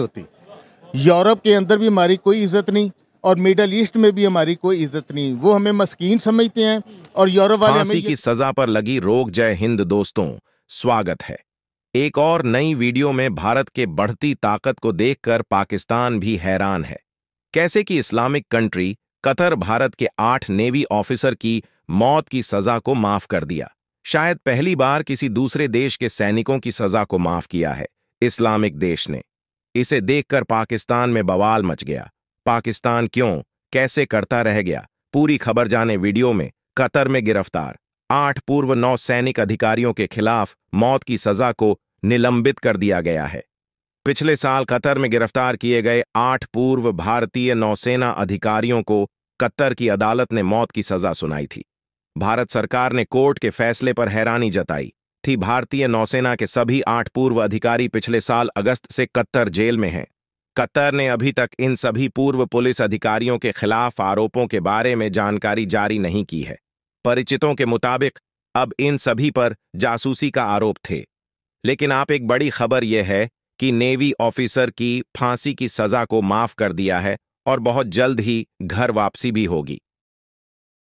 नहीं होती। यूरोप के अंदर भी हमारी कोई इज़्ज़त नहीं और मिडल ईस्ट में भी हमारी कोई इज़्ज़त नहीं। वो हमें मस्कीन समझते हैं और यूरोप वाले हमें की सजा पर लगी रोक। जय हिंद दोस्तों स्वागत है। एक और नई वीडियो में भारत के बढ़ती ताकत को देखकर पाकिस्तान भी हैरान है। कैसे कि इस्लामिक कंट्री कतर भारत के आठ नेवी ऑफिसर की मौत की सजा को माफ़ कर दिया। शायद पहली बार किसी दूसरे देश के सैनिकों की सजा को माफ़ किया है इस्लामिक देश ने। इसे देखकर पाकिस्तान में बवाल मच गया। पाकिस्तान क्यों? कैसे करता रह गया? पूरी खबर जाने वीडियो में कतर में गिरफ़्तार। आठ पूर्व नौ सैनिक अधिकारियों के खिलाफ मौत की सजा को निलंबित कर दिया गया है। पिछले साल कतर में गिरफ़्तार किए गए आठ पूर्व भारतीय नौसेना अधिकारियों को कतर की अदालत ने मौत की सजा सुनाई थी। भारत सरकार ने कोर्ट के फैसले पर हैरानी जताई। थी भारतीय नौसेना के सभी आठ पूर्व अधिकारी पिछले साल अगस्त से कत्तर जेल में हैं। कतर ने अभी तक इन सभी पूर्व पुलिस अधिकारियों के खिलाफ आरोपों के बारे में जानकारी जारी नहीं की है। परिचितों के मुताबिक, अब इन सभी पर जासूसी का आरोप थे। लेकिन आप एक बड़ी खबर यह है कि नेवी ऑफिसर की फांसी की सजा को माफ़ कर दिया है और बहुत जल्द ही घर वापसी भी होगी।